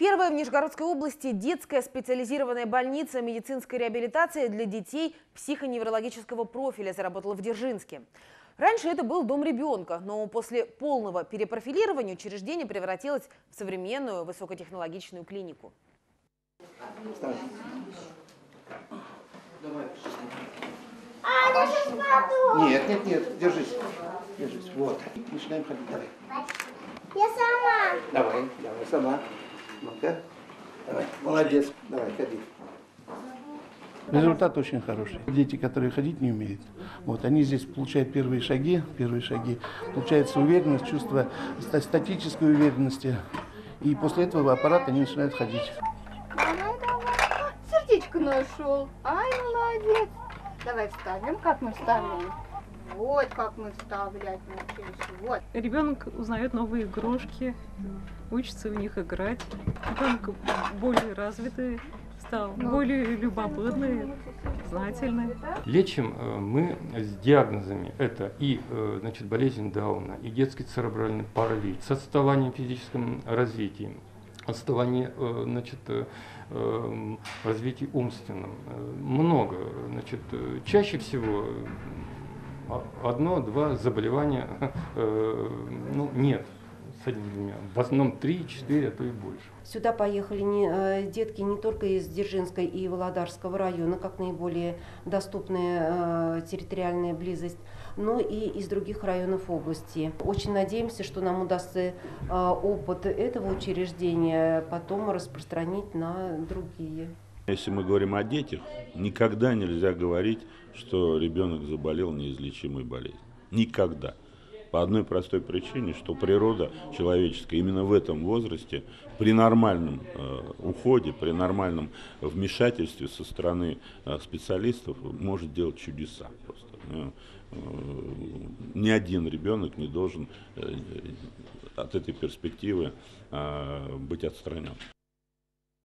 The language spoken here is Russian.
Первая в Нижегородской области детская специализированная больница медицинской реабилитации для детей психоневрологического профиля заработала в Дзержинске. Раньше это был дом ребенка, но после полного перепрофилирования учреждение превратилось в современную высокотехнологичную клинику. Нет, нет, нет, держись. Держись. Вот. Начинаем ходить. Давай. Я сама. Давай, давай, сама. Ну-ка. Давай. Молодец. Давай, ходи. Результат очень хороший. Дети, которые ходить не умеют, вот, они здесь получают первые шаги, первые шаги, получается уверенность, чувство ста- статической уверенности. И после этого аппарат они начинают ходить. Давай, давай. Сердечко нашел. Ай, молодец. Давай вставим. Как мы вставляем? Вот как мы вставлять научились. Вот. Ребенок узнает новые игрушки, учится в них играть. Ребенок более развитый стал, более любопытный, знательный. Лечим э, мы с диагнозами. Это и э, значит, болезнь Дауна, и детский церебральный паралич, с отставанием в физическом развитии, отставание э, значит, э, э, в развитии умственном. Много. Значит, чаще всего одно-два заболевания э, ну, нет с одними. В основном три, четыре, а то и больше. Сюда поехали не, э, детки не только из Дзержинской и Володарского района, как наиболее доступная э, территориальная близость, но и из других районов области. Очень надеемся, что нам удастся опыт этого учреждения потом распространить на другие. Если мы говорим о детях, никогда нельзя говорить, что ребенок заболел неизлечимой болезнью. Никогда. По одной простой причине, что природа человеческая именно в этом возрасте при нормальном э, уходе, при нормальном вмешательстве со стороны э, специалистов может делать чудеса просто. Э, э, ни один ребенок не должен э, от этой перспективы э, быть отстранен.